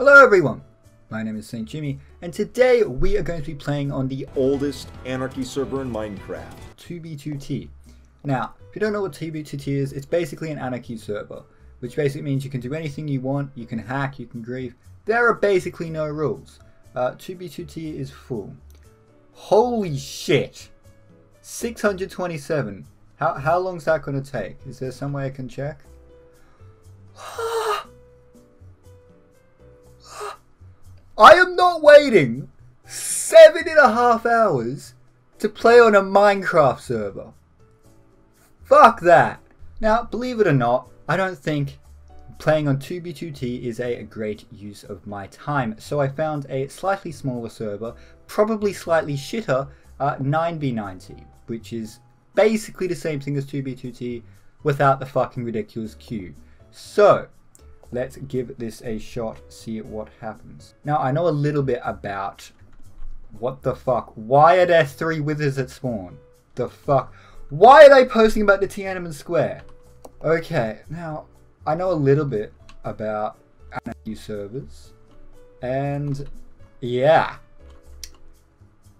Hello everyone, my name is St. Jimmy, and today we are going to be playing on the oldest anarchy server in Minecraft. 2b2t. Now, if you don't know what 2b2t is, it's basically an anarchy server, which basically means you can do anything you want, you can hack, you can grieve. There are basically no rules. Uh, 2b2t is full. Holy shit! 627. How, how long is that going to take? Is there some way I can check? Waiting seven and a half hours to play on a Minecraft server. Fuck that. Now, believe it or not, I don't think playing on 2b2t is a great use of my time. So I found a slightly smaller server, probably slightly shitter, uh, 9b9t, which is basically the same thing as 2b2t without the fucking ridiculous queue. So, Let's give this a shot, see what happens. Now, I know a little bit about... What the fuck? Why are there three withers at spawn? The fuck? Why are they posting about the Tiananmen Square? Okay, now, I know a little bit about anarchy servers. And, yeah.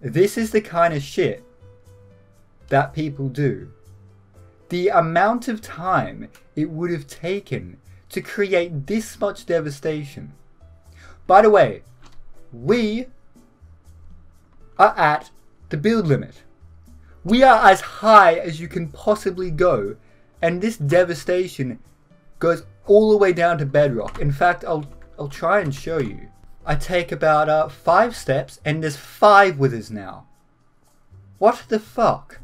This is the kind of shit that people do. The amount of time it would have taken to create this much devastation. By the way, we are at the build limit. We are as high as you can possibly go, and this devastation goes all the way down to bedrock. In fact, I'll, I'll try and show you. I take about uh, five steps, and there's five withers now. What the fuck?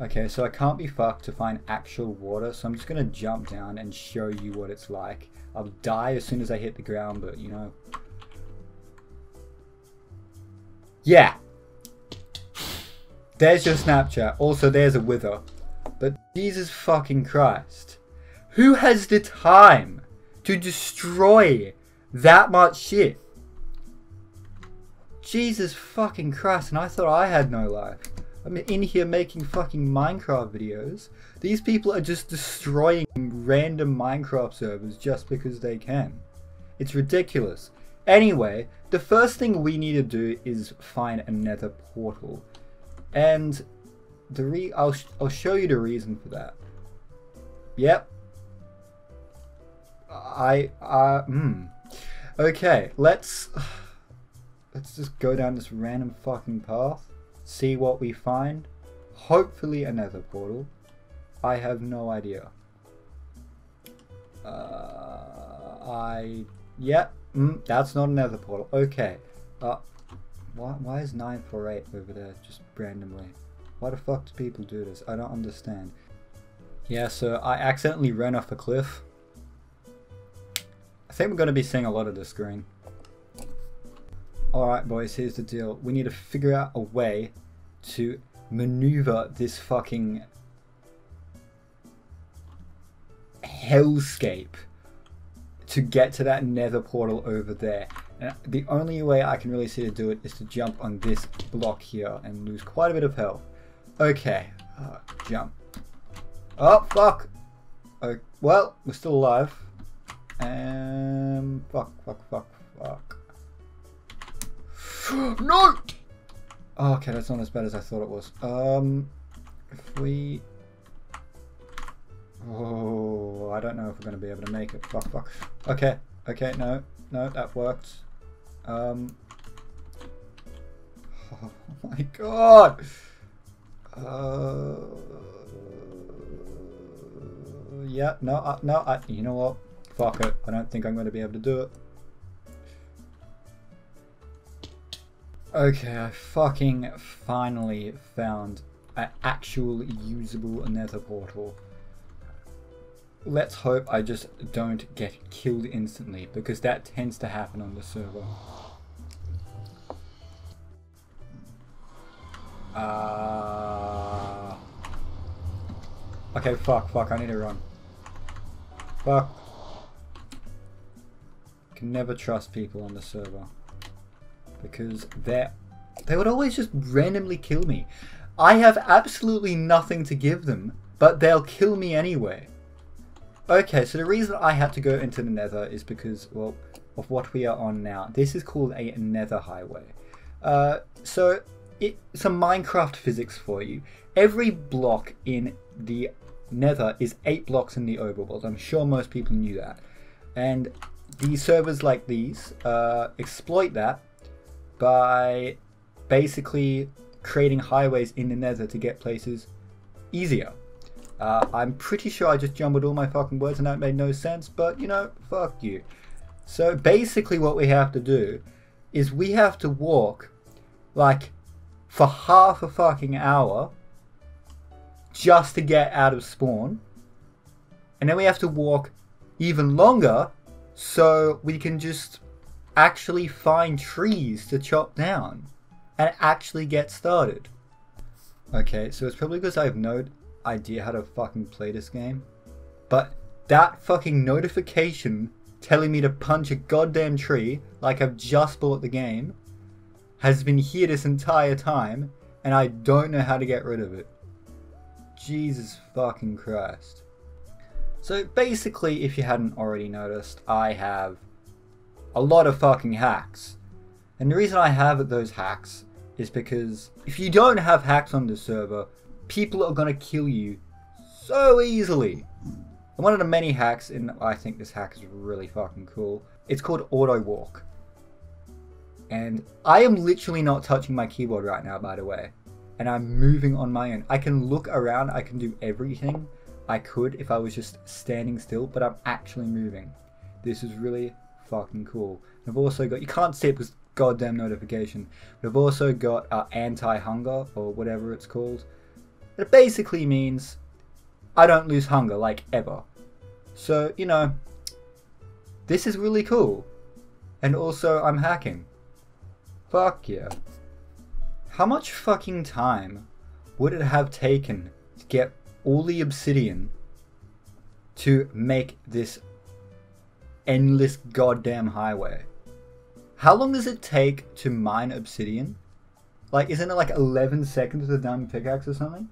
Okay, so I can't be fucked to find actual water, so I'm just gonna jump down and show you what it's like. I'll die as soon as I hit the ground, but you know. Yeah. There's your Snapchat. Also, there's a wither. But Jesus fucking Christ. Who has the time to destroy that much shit? Jesus fucking Christ, and I thought I had no life. I'm in here making fucking Minecraft videos. These people are just destroying random Minecraft servers just because they can. It's ridiculous. Anyway, the first thing we need to do is find a nether portal. And the re I'll, sh I'll show you the reason for that. Yep. I, uh, hmm. Okay, let's, let's just go down this random fucking path see what we find. Hopefully another portal. I have no idea. Uh, I... Yeah, mm, that's not another portal. Okay. Uh, why, why is 948 over there just randomly? Why the fuck do people do this? I don't understand. Yeah, so I accidentally ran off a cliff. I think we're going to be seeing a lot of this screen. Alright boys, here's the deal. We need to figure out a way to maneuver this fucking hellscape to get to that nether portal over there. And the only way I can really see to do it is to jump on this block here and lose quite a bit of health. Okay, uh, jump. Oh, fuck! Oh, well, we're still alive. Um, fuck, fuck, fuck, fuck. No! Oh, okay, that's not as bad as I thought it was. Um, if we... Oh, I don't know if we're going to be able to make it. Fuck, fuck. Okay, okay, no, no, that worked. Um, oh my god! Uh, yeah, no, uh, no, I, you know what? Fuck it. I don't think I'm going to be able to do it. Okay, I fucking finally found an actual usable nether portal. Let's hope I just don't get killed instantly, because that tends to happen on the server. Uh... Okay, fuck, fuck, I need to run. Fuck. Can never trust people on the server because they they would always just randomly kill me. I have absolutely nothing to give them, but they'll kill me anyway. Okay, so the reason I had to go into the nether is because, well, of what we are on now. This is called a nether highway. Uh, so, it, some Minecraft physics for you. Every block in the nether is 8 blocks in the overworld. I'm sure most people knew that. And these servers like these uh, exploit that by basically creating highways in the nether to get places easier. Uh, I'm pretty sure I just jumbled all my fucking words and that made no sense, but you know, fuck you. So basically, what we have to do is we have to walk like for half a fucking hour just to get out of spawn, and then we have to walk even longer so we can just actually find trees to chop down and actually get started. Okay, so it's probably because I have no idea how to fucking play this game. But that fucking notification telling me to punch a goddamn tree like I've just bought the game has been here this entire time and I don't know how to get rid of it. Jesus fucking Christ. So basically, if you hadn't already noticed, I have a lot of fucking hacks. And the reason I have those hacks is because if you don't have hacks on the server, people are gonna kill you so easily. And one of the many hacks, and I think this hack is really fucking cool, it's called Auto Walk. And I am literally not touching my keyboard right now, by the way. And I'm moving on my own. I can look around, I can do everything I could if I was just standing still, but I'm actually moving. This is really fucking cool. I've also got, you can't see it because goddamn notification, I've also got uh, anti-hunger, or whatever it's called. It basically means I don't lose hunger, like, ever. So, you know, this is really cool. And also, I'm hacking. Fuck yeah. How much fucking time would it have taken to get all the obsidian to make this endless goddamn highway? How long does it take to mine obsidian? Like, isn't it like 11 seconds with a diamond pickaxe or something?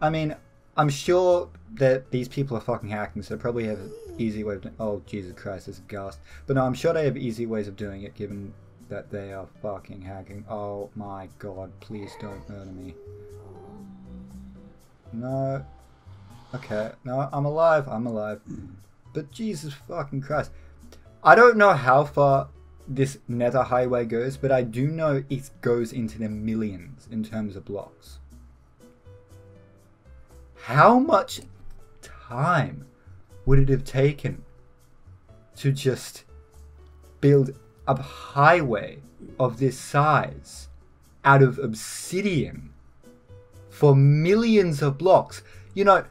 I mean, I'm sure that these people are fucking hacking, so they probably have easy way of doing Oh, Jesus Christ, this is ghast. But no, I'm sure they have easy ways of doing it, given that they are fucking hacking. Oh my god, please don't murder me. No. Okay, no, I'm alive, I'm alive. But Jesus fucking Christ. I don't know how far this nether highway goes, but I do know it goes into the millions in terms of blocks. How much time would it have taken to just build a highway of this size out of obsidian for millions of blocks? You know,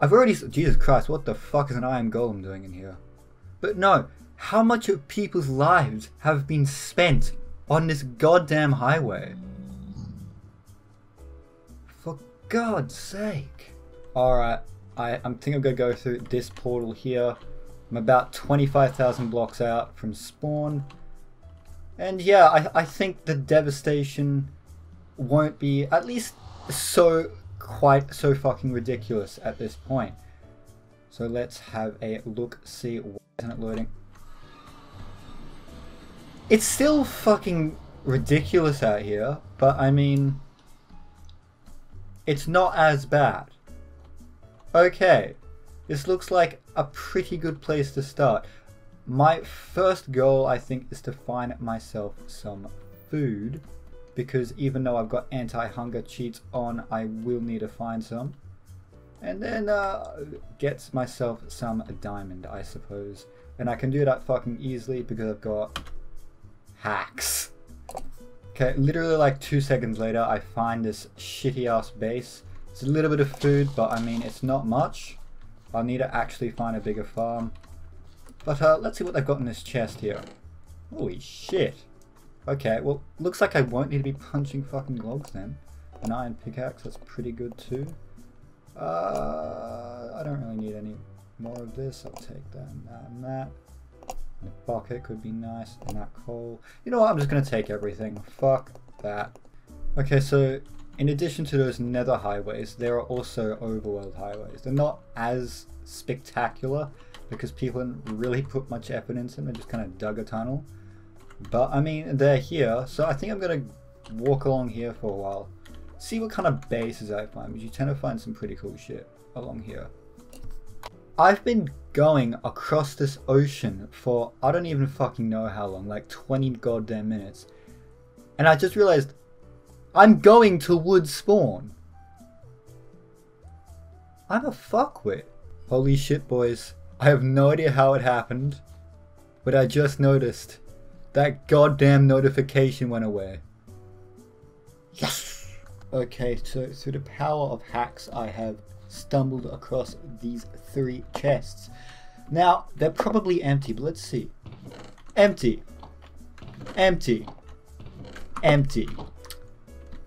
I've already. Jesus Christ, what the fuck is an iron golem doing in here? But no, how much of people's lives have been spent on this goddamn highway? For God's sake. Alright, I, I think I'm to go through this portal here. I'm about 25,000 blocks out from spawn. And yeah, I, I think the devastation won't be at least so quite so fucking ridiculous at this point. So let's have a look, see why isn't it loading. It's still fucking ridiculous out here, but I mean, it's not as bad. Okay, this looks like a pretty good place to start. My first goal, I think, is to find myself some food. Because even though I've got anti-hunger cheats on, I will need to find some. And then uh, get myself some diamond, I suppose. And I can do that fucking easily because I've got hacks. Okay, literally like two seconds later, I find this shitty ass base. It's a little bit of food, but I mean, it's not much. I need to actually find a bigger farm. But uh, let's see what they've got in this chest here. Holy shit. Okay, well, looks like I won't need to be punching fucking logs then. An iron pickaxe, that's pretty good too. Uh, I don't really need any more of this. I'll take that and that and that. And a bucket could be nice, and that coal. You know what, I'm just going to take everything. Fuck that. Okay, so in addition to those nether highways, there are also overworld highways. They're not as spectacular because people didn't really put much effort into them. They just kind of dug a tunnel. But I mean, they're here, so I think I'm gonna walk along here for a while. See what kind of bases I find, because you tend to find some pretty cool shit along here. I've been going across this ocean for I don't even fucking know how long, like 20 goddamn minutes. And I just realized I'm going to wood spawn. I'm a fuckwit. Holy shit, boys. I have no idea how it happened, but I just noticed that goddamn notification went away. Yes! Okay, so through the power of hacks, I have stumbled across these three chests. Now, they're probably empty, but let's see. Empty. Empty. Empty.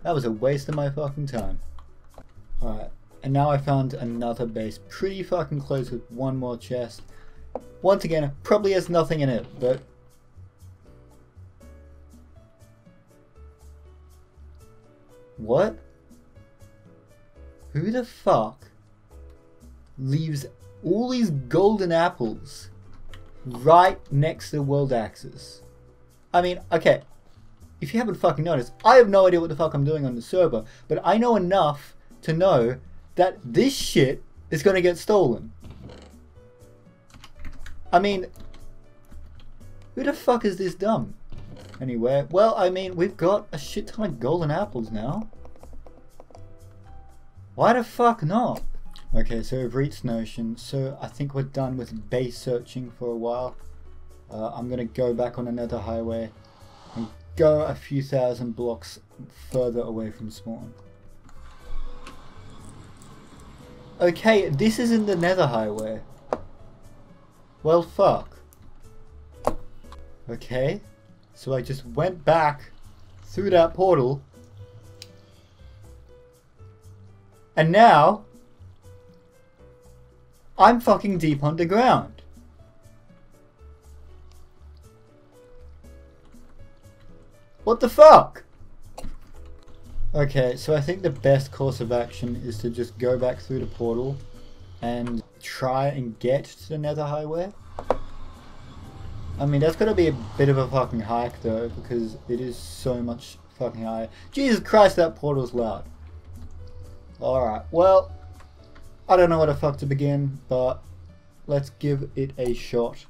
That was a waste of my fucking time. Alright, and now I found another base pretty fucking close with one more chest. Once again, probably has nothing in it, but... What? Who the fuck leaves all these golden apples right next to the world axis? I mean, okay, if you haven't fucking noticed, I have no idea what the fuck I'm doing on the server, but I know enough to know that this shit is gonna get stolen. I mean, who the fuck is this dumb? Anyway, well, I mean, we've got a shit ton of golden apples now. Why the fuck not? Okay, so we've reached Notion, so I think we're done with base searching for a while. Uh, I'm gonna go back on another highway and go a few thousand blocks further away from spawn. Okay, this isn't the nether highway. Well, fuck. Okay, so I just went back through that portal. And now, I'm fucking deep underground. What the fuck? Okay, so I think the best course of action is to just go back through the portal and try and get to the nether highway. I mean, that's gotta be a bit of a fucking hike though, because it is so much fucking high. Jesus Christ, that portal's loud. Alright, well, I don't know where the fuck to begin, but let's give it a shot.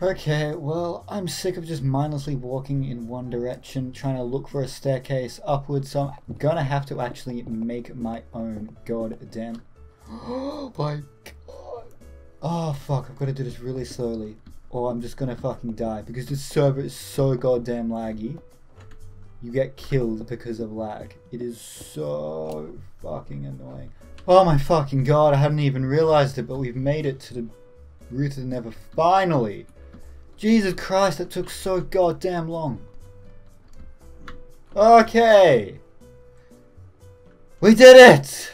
Okay, well, I'm sick of just mindlessly walking in one direction, trying to look for a staircase upwards, so I'm gonna have to actually make my own. God damn. Oh my god. Oh fuck, I've gotta do this really slowly, or I'm just gonna fucking die, because the server is so goddamn laggy. You get killed because of lag. It is so fucking annoying. Oh my fucking god, I hadn't even realized it, but we've made it to the roof of the Nether finally. Jesus Christ, that took so goddamn long. Okay. We did it!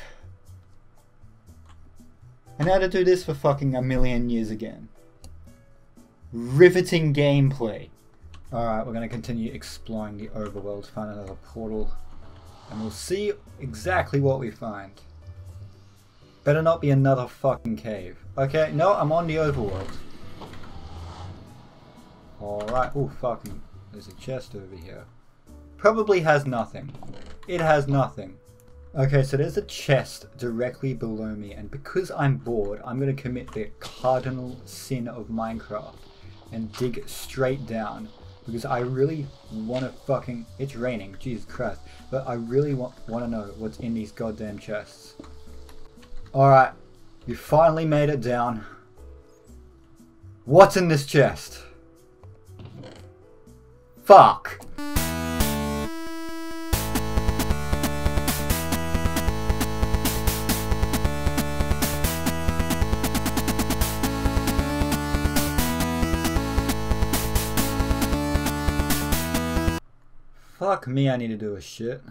And how to do this for fucking a million years again. Riveting gameplay. Alright, we're going to continue exploring the overworld, find another portal, and we'll see exactly what we find. Better not be another fucking cave. Okay, no, I'm on the overworld. Alright, oh fucking, there's a chest over here. Probably has nothing. It has nothing. Okay, so there's a chest directly below me, and because I'm bored, I'm going to commit the cardinal sin of Minecraft and dig straight down. Because I really want to fucking... It's raining, Jesus Christ. But I really want, want to know what's in these goddamn chests. Alright, you finally made it down. What's in this chest? Fuck. Fuck me, I need to do a shit.